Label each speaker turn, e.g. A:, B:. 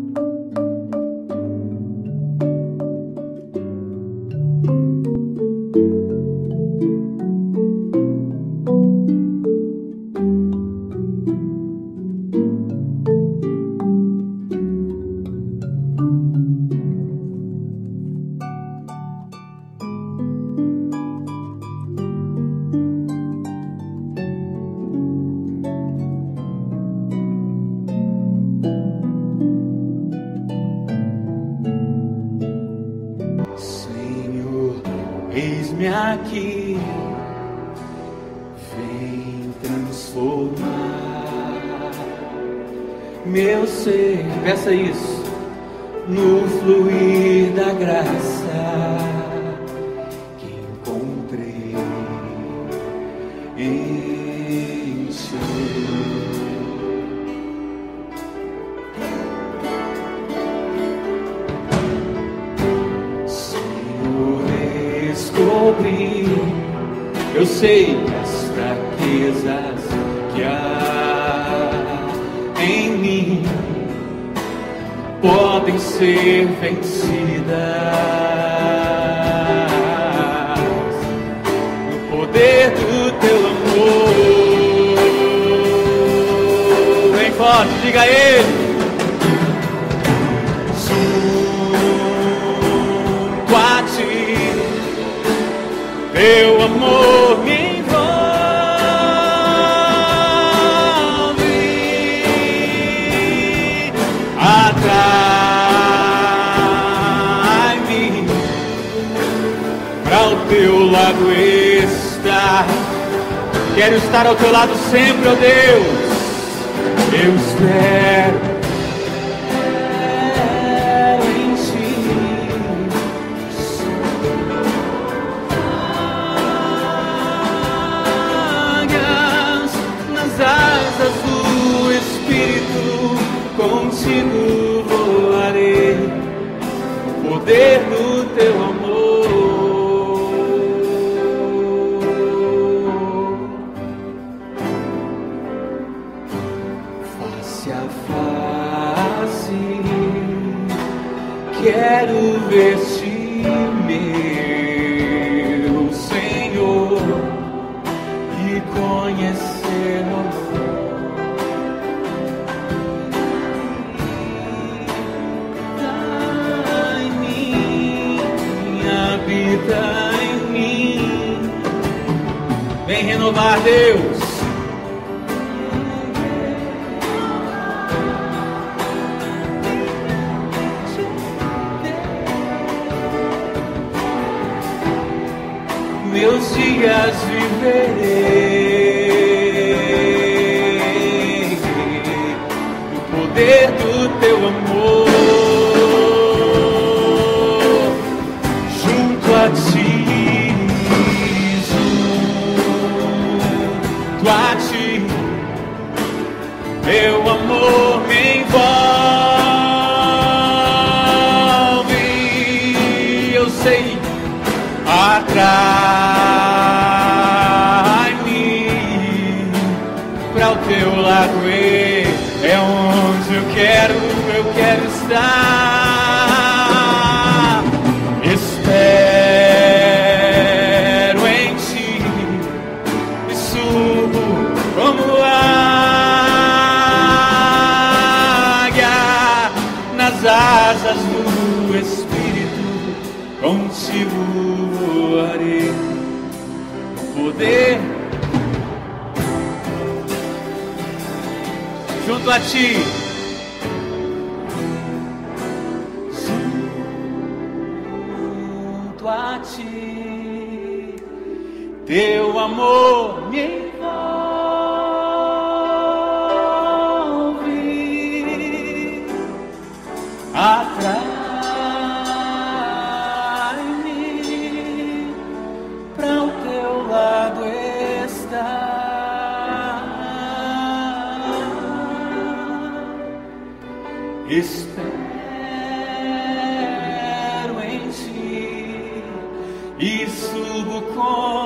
A: Senhor, eis-me aqui, vem transformar meu ser. Peça isso no fluir da graça descobri, eu sei as fraquezas que há em mim podem ser vencidas no poder do teu amor. Vem forte, diga a ele. Para o teu lado estar. Quero estar ao teu lado sempre, ó Deus. Eu espero contigo voarei. Poder do Quero ver-te, meu Senhor, e conhecer mim, habita em mim. Vem renovar, Deus. Meus dias viverei. No poder do teu amor para o teu lado é onde eu quero, eu quero estar. Espero em ti e subo como águia nas asas do Espírito contigo voarei o poder junto a ti. Junto a ti, teu amor me envolve Espero em ti e subo como